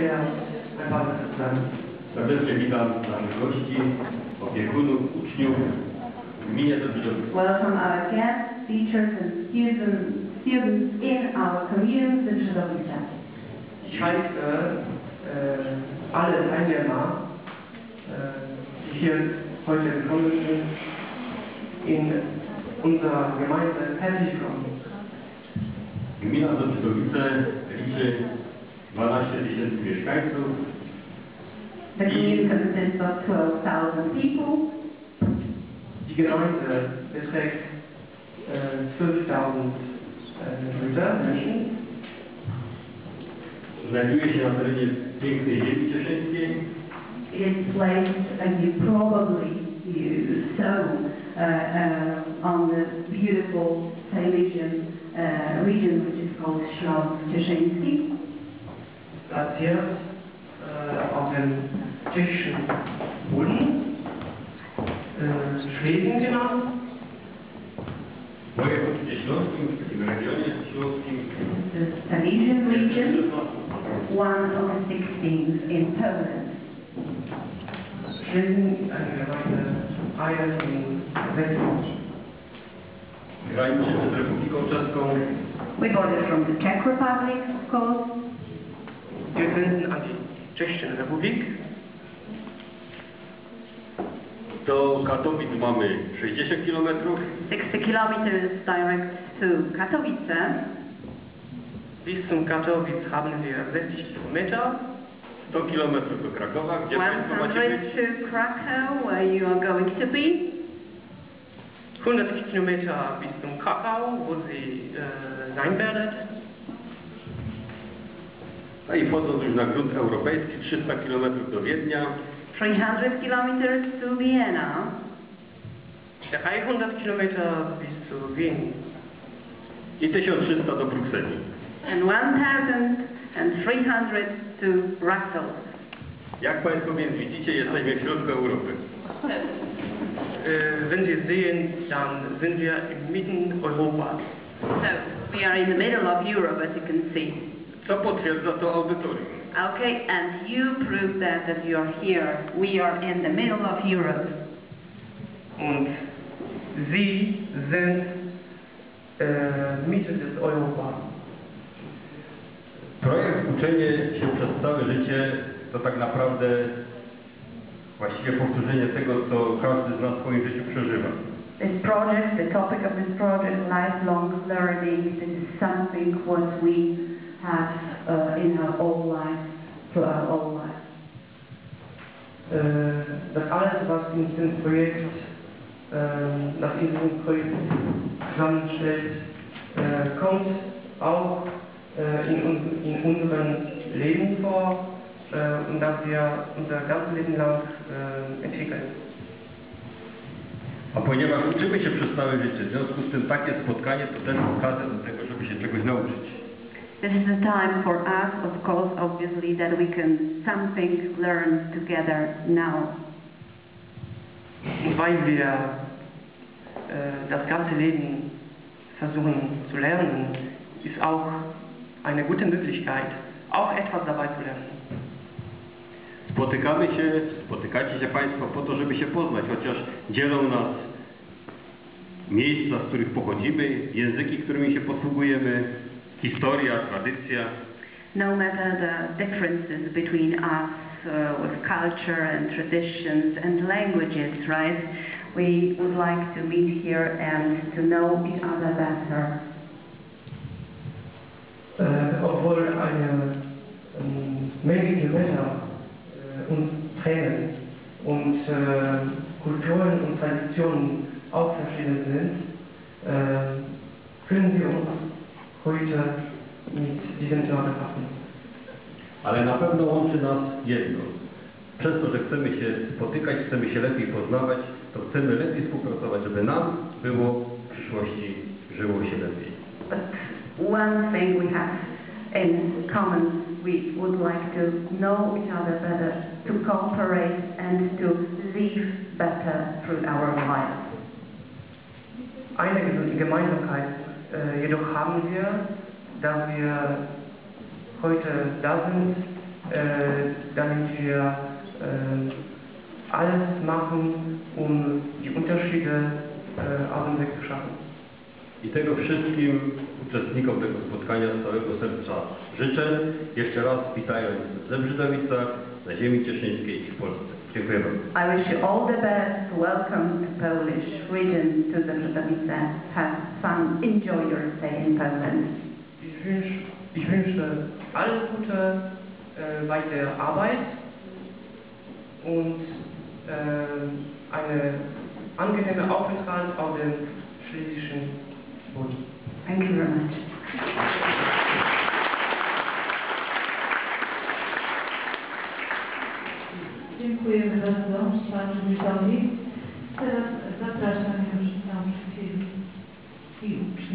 schwer, einfach sein. Serdecznie witam naszych gości, opiekunów, uczniów w gminie Dobrzydowice. Welcome our guests, teachers and students, students in our commune, Wybrzeżowice. Ich heiße äh, alle Teilnehmer, äh, die hier heute gekommen sind, in unserer Gemeinde herzlich willkommen. Gmina Dobrzydowice liczy 12 tysięcy mieszkańców The commune consists of 12,000 people. Die Gemeinde beträgt äh, 12.000 äh, Brüder, Menschen. znajduje się na terenie pięknej ziemi cieszyńskiej. It is placed, and you probably you sow uh, uh, on the beautiful Silesian uh, region, which is called Śląsk Cieszyński last year äh, auf dem äh, Schweden genannt. The Silesian region, one of the 16 in Poland. Schweden, eine Gemeinde, in We from the Czech Republic, of course. Wir grenzen an die Tschechische Republik. Do Katowic mamy 60 km, 60 kilometers direct to Katowice. Bis zum Katowic haben wir 60 Kilometer. 100 km do Krakowa, gdzie Państwo macie 100 być. to Krakow, where you are going to be. 100 Kilometer bis zum Krakau, wo Sie äh, sein werdet. No i wchodząc już na grunt europejski, 300 km do Wiednia, 300 kilometers to Vienna. 300 Kilometer bis zu Wien. i 1300 do Brukseli. And 1,300 to Brussels. Jak Państwo więc widzicie, jesteśmy w środku Europy. Äh, wenn Sie sehen, dann sind wir inmitten Europas. So we are in the middle of Europe, as you can see. Co potwierdza to audytorium. Okay, and you prove that that you are here. We are in the middle of Europe. Und Sie sind äh, Mitte des Europa. Projekt uczenie się przez całe życie to tak naprawdę właściwie powtórzenie tego, co każdy z nas w swoim życiu przeżywa. This project, the topic of this project, lifelong learning, this is something what we have uh, in our whole life, through our whole life. Äh, das alles, was in diesem Projekt, äh, nach diesem Projekt zusammenstellt, äh, kommt auch äh, in, un in unserem Leben vor und das wir unser ganzes Leben lang entwickeln. A ponieważ uczymy się przez całe życie, w związku z tym takie spotkanie to też okazja do tego, żeby się czegoś nauczyć. This is a time for us, of course, obviously, that we can something learn together now. Und weil wir äh, das ganze Leben versuchen zu lernen, ist auch eine gute Möglichkeit, auch etwas dabei zu lernen. Spotykamy się, spotykacie się Państwo po to, żeby się poznać, chociaż dzielą nas miejsca, z których pochodzimy, języki, którymi się posługujemy, historia, tradycja. No matter the differences between us uh, with culture and traditions and languages, right? We would like to meet here and to know each other better. Äh, obwohl eine ähm, Menge Kilometer äh, uns trennen und äh, Kulturen und Traditionen auch verschieden sind, äh, können wir uns heute mit diesem Thema befassen. Ale na pewno łączy nas jedno. Przez to, że chcemy się spotykać, chcemy się lepiej poznawać, to chcemy lepiej współpracować, żeby nam było w przyszłości żyło się lepiej. But one thing we have in common, we would like to know each other better, to cooperate and to live better through our lives. Eine Gemeinsamkeit äh, jedoch haben wir, dass wir heute da sind, äh, damit wir äh, alles machen, um die Unterschiede äh, aus dem Weg zu schaffen. I tego wszystkim uczestnikom tego spotkania z całego serca życzę. Jeszcze raz witając w Zebrzydowica, na ziemi cieszyńskiej i w Polsce. Dziękuję bardzo. I wish you all the best. Welcome to Polish region, to the Brzezowice. Have fun. Enjoy your stay in Poland. Ich wünsche, ich wünsche alles Gute äh, bei der Arbeit und äh, eine angenehme Aufenthalt auf dem schlesischen. Thank you very much. Dziękujemy bardzo panu Witowi. Teraz zapraszam już nauczycieli i